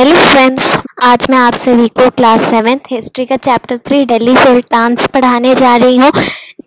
Hello friends आज मैं आप सभी को क्लास सेवेंथ हिस्ट्री का चैप्टर थ्री दिल्ली सुल्तान्स पढ़ाने जा रही हूँ।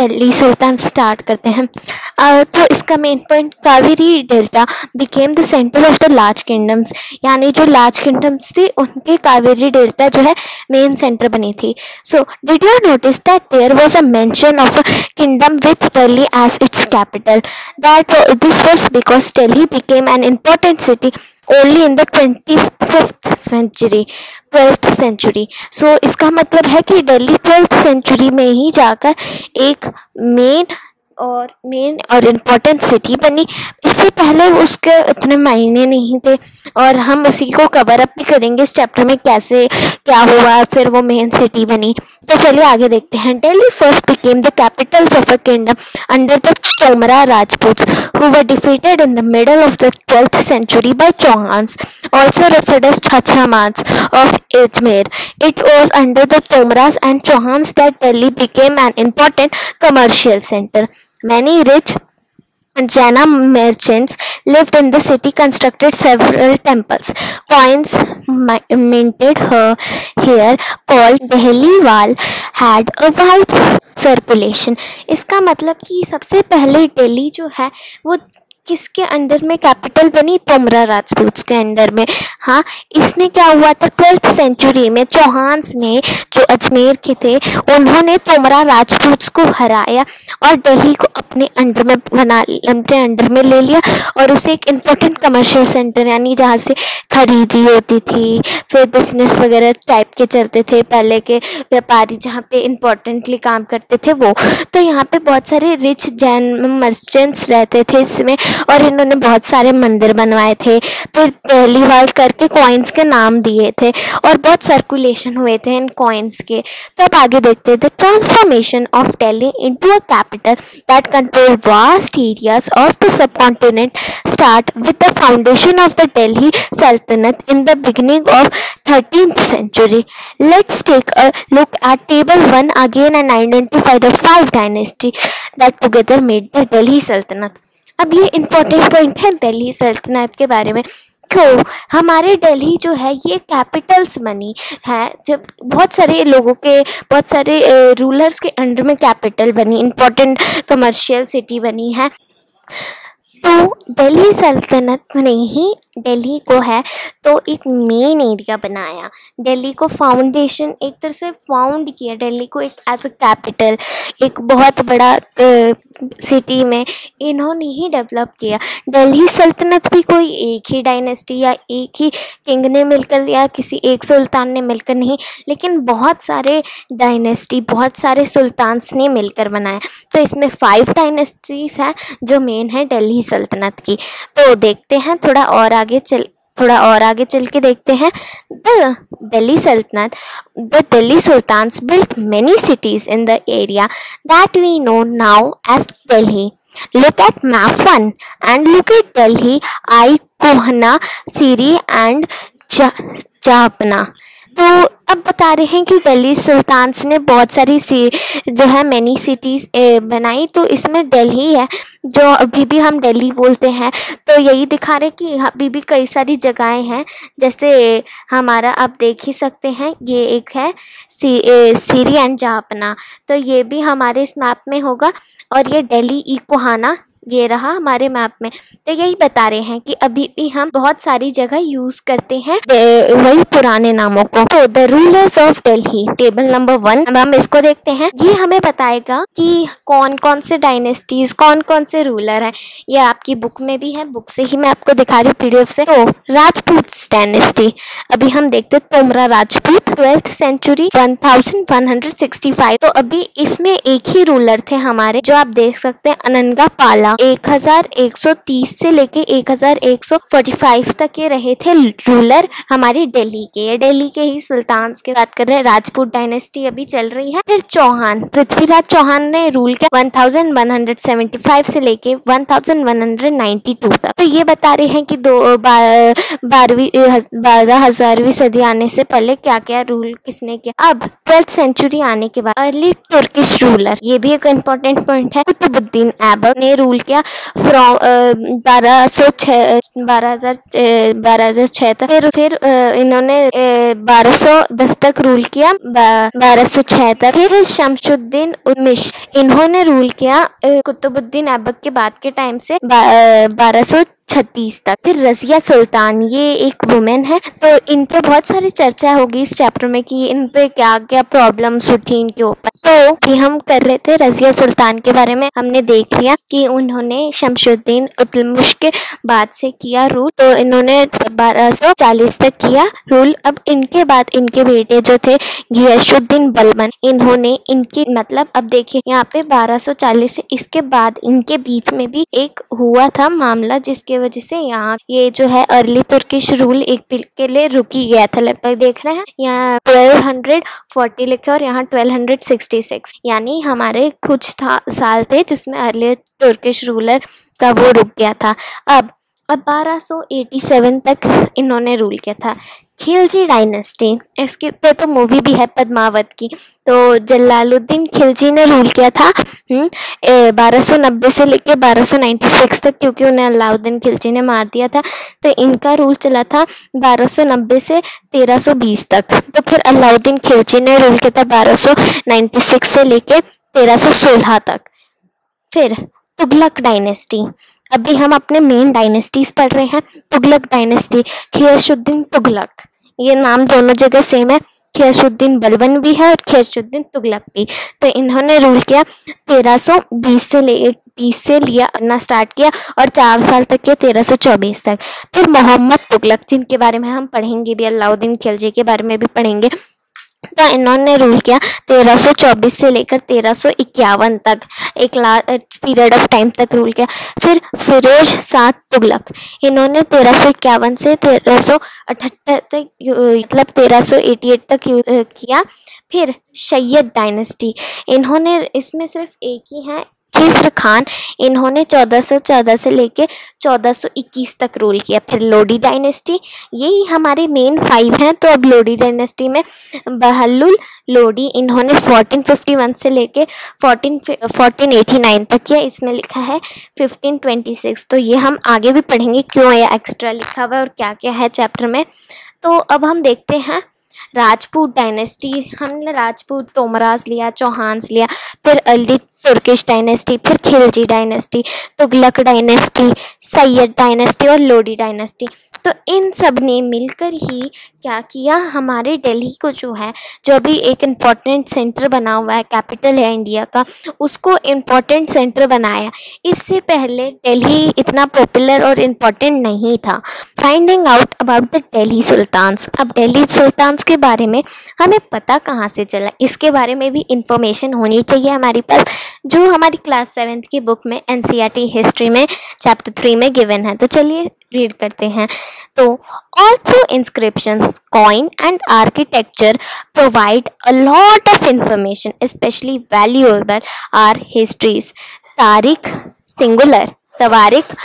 दिल्ली सुल्तान स्टार्ट करते हैं। uh, तो इसका main point Kaveri delta became the centre of the large kingdoms यानी जो लार्ज किंगडम्स थी उनके कावेरी डेल्टा जो है मेन सेंटर बनी थी। So did you notice that there was a mention of a kingdom with Delhi as its capital that this was because Delhi became an important city only in the twenty fifth century twelfth century so इसका मतलब है कि Delhi twelfth century में ही जाकर एक main और main और important city बनी। से पहले उसके इतने मायने नहीं थे और हम उसी को कवर अप भी करेंगे इस चैप्टर में कैसे, क्या हुआ, फिर वो मेन सिटी बनी। तो चलिए आगे देखते हैं। Delhi first became the capitals of a kingdom under the Tomara Rajput who were defeated in the middle of the twelfth century by Chauhan also referred as छछा of Ajmer it was under the Tomaras and Chauhan that Delhi became an important commercial centre many rich Jaina merchants lived in the city, constructed several temples. Coins mi- minted her here called Delhi Wal had a wide circulation. इसका मतलब कि सबसे पहले दिल्ली जो है वो किसके under में कैपिटल बनी? तोमरा राजपूत के अंडर में। हाँ इसमें क्या हुआ था? ट्वेल्थ सेंचुरी में चौहान्स ने, जो अजमेर के थे, उन्होंने तोमरा राजपूत को हराया और दिल्ली को अपने अंडर में बना, अपने अंडर में ले लिया और उसे एक इम्पोर्टेंट कमर्शियल सेंटर यानी जहाँ से खरीदी होती थी, फिर बिज़नेस वगैरह टाइप के चलते थे, पहले के व्यापारी जहाँ पे इम्पोर्टेंटली काम करते थे वो। तो यहाँ पे बहुत सारे रिच जैन मर्चेंट्स रहते थे इसमें। और इन्होंने बहुत सारे मंदिर बनवाए थे फिर पहली बार करके कॉइन्स के नाम दिए थे और बहुत सर्कुलेशन हुए थे इन कॉइन्स के तो अब आगे देखते थे transformation of Delhi into a capital that control vast areas of the subcontinent start with the foundation of the Delhi सल्तनत in the beginning of 13th century. Let's take a look at table 1 again and identify the five dynasties that together made the Delhi Sultanate. अब ये important point है दिल्ली सल्तनत के बारे में। तो हमारे दिल्ली जो है, ये कैपिटल्स बनी है। जब बहुत सारे लोगों के, बहुत सारे रूलर्स के अंडर में कैपिटल बनी इम्पोर्टेंट कमर्शियल सिटी बनी है। तो दिल्ली सल्तनत ने ही दिल्ली को है तो एक मेन एरिया बनाया। दिल्ली को फाउंडेशन एक तरह से फाउंड किया। दिल्ली को एक एज अ कैपिटल एक बहुत बड़ा सिटी में इन्होंने ही डेवलप किया। दिल्ली सल्तनत भी कोई एक ही डायनेस्टी या एक ही किंग ने मिलकर या किसी एक सुल्तान ने मिलकर नहीं, लेकिन बहुत सारे डायनेस्टी बहुत सारे सुल्तान्स ने मिलकर बनाया। तो इसमें फाइव डायनेस्टीज हैं जो मेन है दिल्ली सल्तनत की। तो देखते हैं थोड़ा और आगे चल, थोड़ा और आगे चल के देखते हैं। द दिल्ली सल्तनत, the Delhi sultans built many cities in the area that we know now as Delhi at map 1 and look at delhi i kohana siri and Jahanpanah. तो अब बता रहे हैं कि दिल्ली सुल्तान्स ने बहुत सारी सी, जो है मैनी सिटीज़ बनाई। तो इसमें दिल्ली है, जो अभी भी हम दिल्ली बोलते हैं। तो यही दिखा रहे हैं कि अभी भी कई सारी जगहें हैं। जैसे हमारा आप देख ही सकते हैं, ये एक है सी सीरी एंड जापना तो ये भी हमारे इस मैप में होगा। और ये दिल्ली ई कोहाना ये रहा हमारे मैप में। तो यही बता रहे हैं कि अभी भी हम बहुत सारी जगह यूज़ करते हैं वही पुराने नामों को। तो the rulers of Delhi table number one हम इसको देखते हैं। ये हमें बताएगा कि कौन कौन से डायनेस्टीज कौन कौन से रूलर हैं। ये आपकी बुक में भी है बुक से ही मैं आपको दिखा रही हूँ पीडीएफ से। तो राजपूत डायनेस्टी अभी हम देखते Tomara Rajput twelfth century one thousand one hundred sixty five तो अभी इसमें एक ही रूलर थे हमारे, जो आप देख सकते हैं अनंगा पाला हज़ार एक सौ तीस से लेके एक हज़ार एक सौ फोर्टी फाइव तक के रहे थे रूलर हमारी दिल्ली के। दिल्ली के ही सुल्तान की बात कर रहे हैं। राजपूत डायनेस्टी अभी चल रही है। फिर चौहान। पृथ्वीराज चौहान ने रूल किया one thousand one hundred seventy five से लेके one thousand one hundred ninety two तक। तो ये बता रहे हैं कि दो बारहवीं बारह हजारवीं सदी आने से पहले क्या क्या रूल किसने किया? अब ट्वेल्थ सेंचुरी आने के बाद अर्ली तुर्किश रूलर। ये भी एक इम्पोर्टेंट पॉइंट है। कुतुबुद्दीन ऐबक ने रूल किया। फ्रॉम बारह सौ छः बारह हज़ार बारह हज़ार छः तक। फिर फिर इन्होंने बारह सौ दस तक रूल किया बारह सौ छः तक। फिर शमशुद्दीन उमिश इन्होंने रूल किया कुतुबुद्दीन ऐबक के बाद के टाइम से बारह सौ छत्तीस तक। फिर रजिया सुल्तान, ये एक वुमेन है। तो इन पे बहुत सारी चर्चा होगी इस चैप्टर में कि इन पे क्या क्या प्रॉब्लम्स उठी इनके ऊपर। तो भी हम कर रहे थे रजिया सुल्तान के बारे में। हमने देख लिया कि उन्होंने शमशुद्दीन उतलमुश के बाद से किया रूल। तो इन्होंने बारह सौ चालीस तक किया रूल। अब इनके बाद इनके बेटे जो थे गियशुद्दीन बलबन इन्होंने इनकी मतलब अब देखिए, यहाँ पे बारह सौ चालीस इसके बाद इनके बीच में भी एक हुआ था मामला, जिसके वजह से यहाँ ये जो है अर्ली तुर्किश रूल एक के लिए रुकी गया था। लगभग देख रहे हैं, यहाँ ट्वेल्व लिखे और यहाँ ट्वेल्व हंड्रेड सिक्सटी सिक्स यानी हमारे कुछ था, साल थे जिसमें अर्ली टर्किश रूलर का वो रुक गया था। अब अब 1287 तक इन्होंने रूल किया था। खिलजी डायनेस्टी इसके पे तो मूवी भी है पद्मावत की। तो जलालुद्दीन खिलजी ने रूल किया था हम्म, बारह सौ नब्बे से लेके बारह सौ नाइन्टी सिक्स तक क्योंकि उन्हें अलाउद्दीन खिलजी ने मार दिया था। तो इनका रूल चला था बारह सौ नब्बे से तेरह सौ बीस तक। तो फिर अलाउद्दीन खिलजी ने रूल किया था बारह सौ नाइन्टी सिक्स से लेके तेरह सौ सोलह तक। फिर तुगलक डायनेस्टी अभी हम अपने मेन डायनेस्टीज पढ़ रहे हैं, तुगलक डायनेस्टी खियशुद्दीन तुगलक। ये नाम दोनों जगह सेम है। खियशुद्दीन बलबन भी है और खियशुद्दीन तुगलक भी। तो इन्होंने रूल किया, तेरह सौ बीस से ले, बीस से लिया, ना स्टार्ट किया और चार साल तक किया तेरह सौ चौबीस तक। फिर मोहम्मद तुगलक, जिनके बारे में हम पढ़ेंगे भी, अलाउद्दीन खिलजी के बारे में भी पढ़ेंगे तो इन्होंने रूल किया 1324 से लेकर तेरह तक, एक पीरियड ऑफ़ टाइम तक रूल किया। फिर फिरोज सात तुगलक, इन्होंने तेरह से तेरह तक मतलब 1388 तक किया। फिर सैयद डायनेस्टी इन्होंने, इसमें सिर्फ़ एक ही है खिस्र खान, इन्होंने 1414 से लेके 1421 तक रूल किया। फिर लोडी डायनेस्टी यही हमारे मेन फाइव हैं। तो अब लोडी डायनेस्टी में बहलुल लोडी इन्होंने 1451 से लेके 14 1489 तक किया। इसमें लिखा है 1526 तो ये हम आगे भी पढ़ेंगे, क्यों ये एक्स्ट्रा लिखा हुआ है और क्या क्या है चैप्टर में। तो अब हम देखते हैं राजपूत डायनेस्टी, हमने राजपूत तोमराज लिया चौहान्स लिया, फिर अली तुर्किश डायनेस्टी, फिर Khalji dynasty, Tughlaq dynasty, Sayyid dynasty और लोडी डायनेस्टी। तो इन सबने मिलकर ही क्या किया? हमारे दिल्ली को जो है, जो अभी एक इंपॉर्टेंट सेंटर बना हुआ है कैपिटल है इंडिया का, उसको इंपॉर्टेंट सेंटर बनाया। इससे पहले दिल्ली इतना पॉपुलर और इंपॉर्टेंट नहीं था। Finding out about the Delhi sultans अब दिल्ली सुल्तान्स के बारे में हमें पता कहाँ से चला? इसके बारे में भी इंफॉर्मेशन होनी चाहिए हमारे पास, जो हमारी क्लास सेवेंथ की बुक में एन हिस्ट्री में चैप्टर थ्री में गिवन है। तो चलिए रीड करते हैं। तो all through inscription coin and architecture provide a lot of information specially valuable are histories तारीख सिंगुलर तवारिख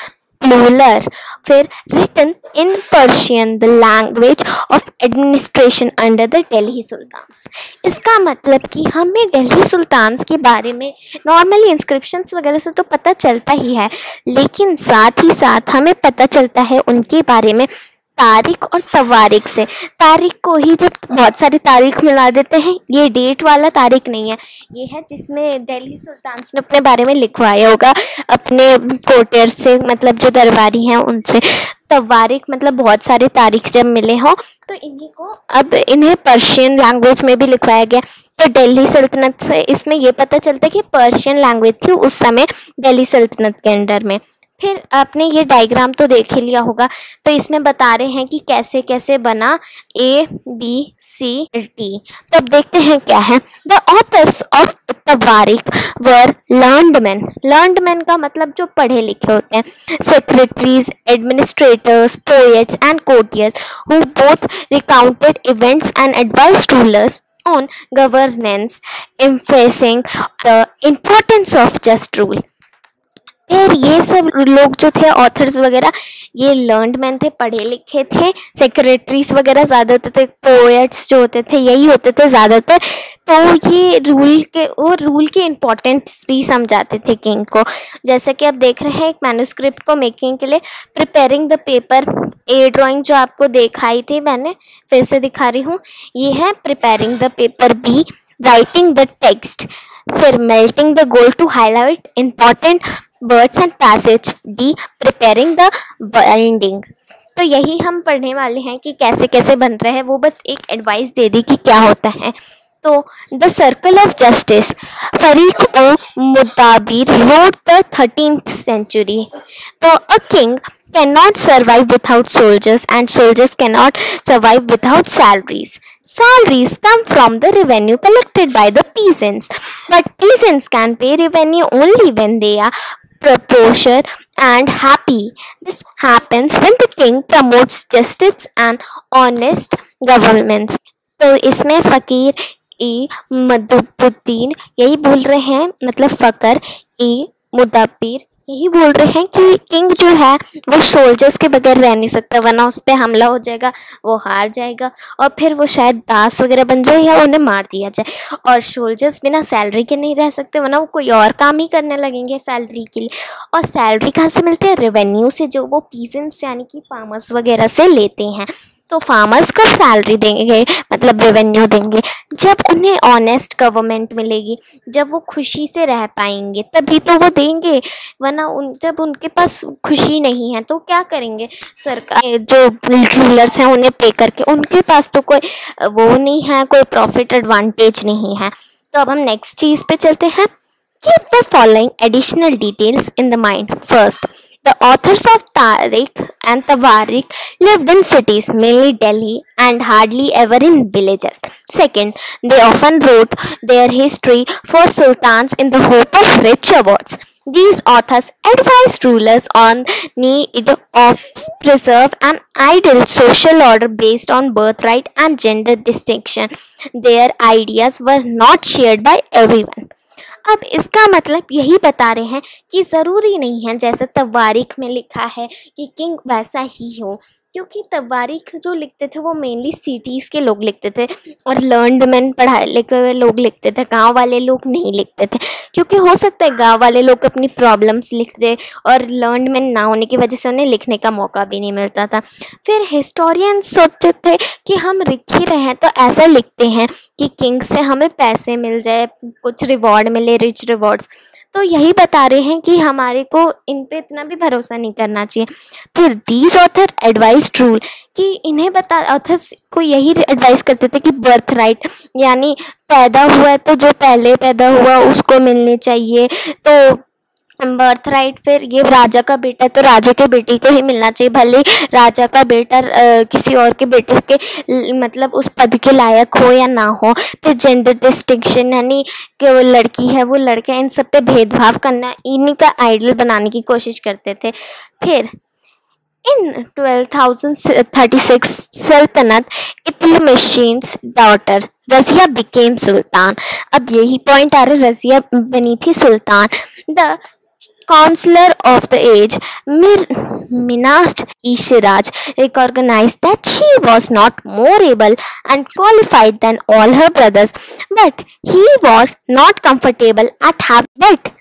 plural फिर written in Persian, the language of administration under the Delhi Sultans. इसका मतलब कि हमें दिल्ली सुल्तान्स के बारे में नॉर्मली इंस्क्रिप्शंस वगैरह से तो पता चलता ही है, लेकिन साथ ही साथ हमें पता चलता है उनके बारे में तारीख और तवारीख से। तारीख को ही जब बहुत सारी तारीख मिला देते हैं, ये डेट वाला तारीख नहीं है। ये है जिसमें दिल्ली सुल्तान ने अपने बारे में लिखवाया होगा, अपने कोटेर से मतलब जो दरबारी हैं उनसे। तवारीख मतलब बहुत सारे तारीख जब मिले हों तो इन्हीं को अब इन्हें पर्शियन लैंग्वेज में भी लिखवाया गया। तो दिल्ली सल्तनत से इसमें यह पता चलता है कि पर्शियन लैंग्वेज थी उस समय दिल्ली सल्तनत के अंडर में। फिर आपने ये डायग्राम तो देख ही लिया होगा। तो इसमें बता रहे हैं कि कैसे कैसे बना ए बी सी डी तो अब देखते हैं क्या है। द ऑथर्स ऑफ़ तबारिक वर लर्नड मैन मैन का मतलब जो पढ़े लिखे होते हैं। Secretaries administrators poets and courtiers who both recounted events and advise rulers on governance emphasizing the importance of just rule फिर ये सब लोग जो थे ऑथर्स वगैरह, ये लर्नड मैन थे, पढ़े लिखे थे सेक्रेटरीज वगैरह ज़्यादा होते थे पोएट्स जो होते थे, यही होते थे ज़्यादातर। तो ये रूल के, वो रूल के इम्पोर्टेंस भी समझाते थे किंग को। जैसे कि आप देख रहे हैं, एक मैन्यूस्क्रिप्ट को मेकिंग के लिए preparing the paper A drawing जो आपको दिखाई थी, मैंने फिर से दिखा रही हूँ, ये है preparing the paper B writing the text फिर melting the gold to highlight important words and passage D preparing the binding तो यही हम पढ़ने वाले हैं कि कैसे कैसे बन रहे हैं, वो बस एक एडवाइस दे दी कि क्या होता है। तो the circle of justice फरीक i Mudabbir wrote the thirteen century तो a king can not survive without soldiers and soldiers can not survive without salaries salaries come from the revenue collected by the peasants but peasants can pay revenue only when they are proportion and happy. This happens when the king promotes justice and honest governments. तो इसमें फ़कीर ए मदुद्दीन यही बोल रहे हैं मतलब फ़कर ए मुदब्बिर यही बोल रहे हैं कि किंग जो है, वो सोल्जर्स के बगैर रह नहीं सकता, वरना उस पर हमला हो जाएगा, वो हार जाएगा, और फिर वो शायद दास वगैरह बन जाए या उन्हें मार दिया जाए। और सोल्जर्स बिना सैलरी के नहीं रह सकते, वरना वो कोई और काम ही करने लगेंगे सैलरी के लिए। और सैलरी कहाँ से मिलती है? रेवेन्यू से जो वो पीजेंट्स यानी कि फार्मर्स वगैरह से लेते हैं। तो फार्मर्स को सैलरी देंगे मतलब रेवेन्यू देंगे। जब उन्हें ऑनेस्ट गवर्नमेंट मिलेगी, जब वो खुशी से रह पाएँगे, तभी तो वो देंगे, वरना उन, जब उनके पास खुशी नहीं है तो क्या करेंगे? सरकार जो रूलर्स हैं उन्हें पे करके, उनके पास तो कोई, वो नहीं है, कोई प्रॉफिट एडवांटेज नहीं है। तो अब हम नेक्स्ट चीज़ पे चलते हैं। The following additional details in the mind first The authors of Tariq and Tawarik lived in cities, mainly Delhi, and hardly ever in villages. Second, they often wrote their history for sultans in the hope of rich awards. These authors advised rulers on need of preserve an ideal social order based on birthright and gender distinction. Their ideas were not shared by everyone. अब इसका मतलब यही बता रहे हैं कि ज़रूरी नहीं है, जैसे तवारीख में लिखा है कि किंग वैसा ही हो। क्योंकि तवारीख जो लिखते थे, वो मेनली सिटीज़ के लोग लिखते थे और लर्नड मैन पढ़ाए लिखे हुए लोग लिखते थे। गाँव वाले लोग नहीं लिखते थे। क्योंकि हो सकता है गाँव वाले लोग अपनी प्रॉब्लम्स लिखते और लर्नड मैन ना होने की वजह से उन्हें लिखने का मौका भी नहीं मिलता था। फिर हिस्टोरियन सोचते थे कि हम ही रहे तो ऐसा लिखते हैं कि किंग से हमें पैसे मिल जाए, कुछ रिवॉर्ड मिले रिच रिवॉर्ड्स तो यही बता रहे हैं कि हमारे को इन पे इतना भी भरोसा नहीं करना चाहिए। फिर दीज ऑथर एडवाइस रूल कि इन्हें बता ऑथर्स को यही एडवाइस करते थे कि बर्थ राइट यानी पैदा हुआ तो जो पहले पैदा हुआ उसको मिलनी चाहिए। तो बर्थ राइट फिर ये राजा का बेटा तो राजा के बेटे को ही मिलना चाहिए। भले राजा का बेटा किसी और के बेटे के मतलब उस पद के लायक हो या ना हो, फिर जेंडर डिस्टिंक्शन यानी कि वो लड़की है, वो लड़का, इन सब पे भेदभाव करना, इन्हीं का आइडल बनाने की कोशिश करते थे। फिर, in twelve thousand thirty six सल्तनत Iltutmish's daughter Raziya became sultan. अब यही पॉइंट आ रहा है, रजिया बनी थी सुल्तान। The counselor of the age, Mir Minaj Ishiraj, recognized that she was not more able and qualified than all her brothers, but he was not comfortable at having but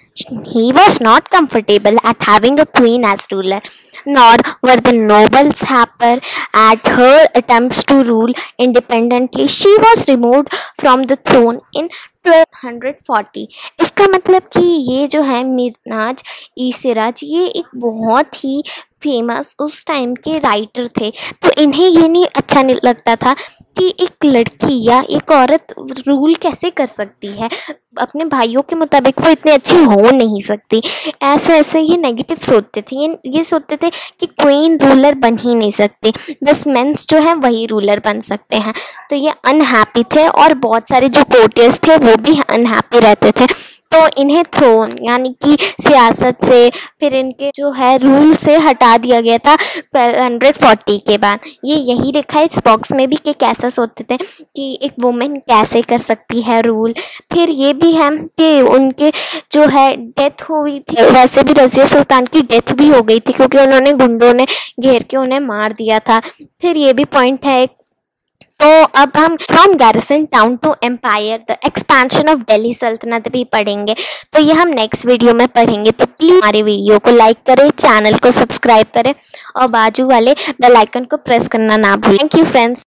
he was not comfortable at having a queen as ruler nor were the nobles happy at her attempts to rule independently. She was removed from the throne in 1240 इसका मतलब कि ये जो है मिरनाज ई सिराज ये एक बहुत ही फ़ेमस उस टाइम के राइटर थे। तो इन्हें ये नहीं अच्छा नहीं लगता था कि एक लड़की या एक औरत रूल कैसे कर सकती है? अपने भाइयों के मुताबिक वो इतनी अच्छी हो नहीं सकती। ऐसे ऐसे ये नेगेटिव सोचते थे। ये ये सोचते थे कि क्वीन रूलर बन ही नहीं सकती। बस मेंस जो है वही रूलर बन सकते हैं। तो ये अनहैप्पी थे और बहुत सारे जो कोटियर्स थे वो भी अनहैप्पी रहते थे। तो इन्हें थ्रोन यानी कि सियासत से, फिर इनके जो है रूल से हटा दिया गया था हंड्रेड फोर्टी के बाद। ये यही लिखा है इस बॉक्स में भी कि कैसा सोचते थे कि एक वुमेन कैसे कर सकती है रूल फिर ये भी है कि उनके जो है डेथ हुई थी, वैसे भी रजिया सुल्तान की डेथ भी हो गई थी, क्योंकि उन्होंने गुंडों ने घेर के उन्हें मार दिया था। फिर ये भी पॉइंट है तो अब हम from garrison town to empire the expansion of Delhi सल्तनत भी पढ़ेंगे। तो ये हम नेक्स्ट वीडियो में पढ़ेंगे। तो प्लीज़ हमारे वीडियो को लाइक करें चैनल को सब्सक्राइब करें और बाजू वाले बेल आइकन को प्रेस करना ना भूलें। Thank you friends